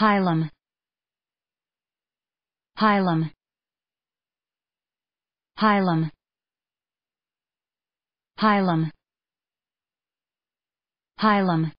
Hilum. Hilum. Hilum. Hilum. Hilum.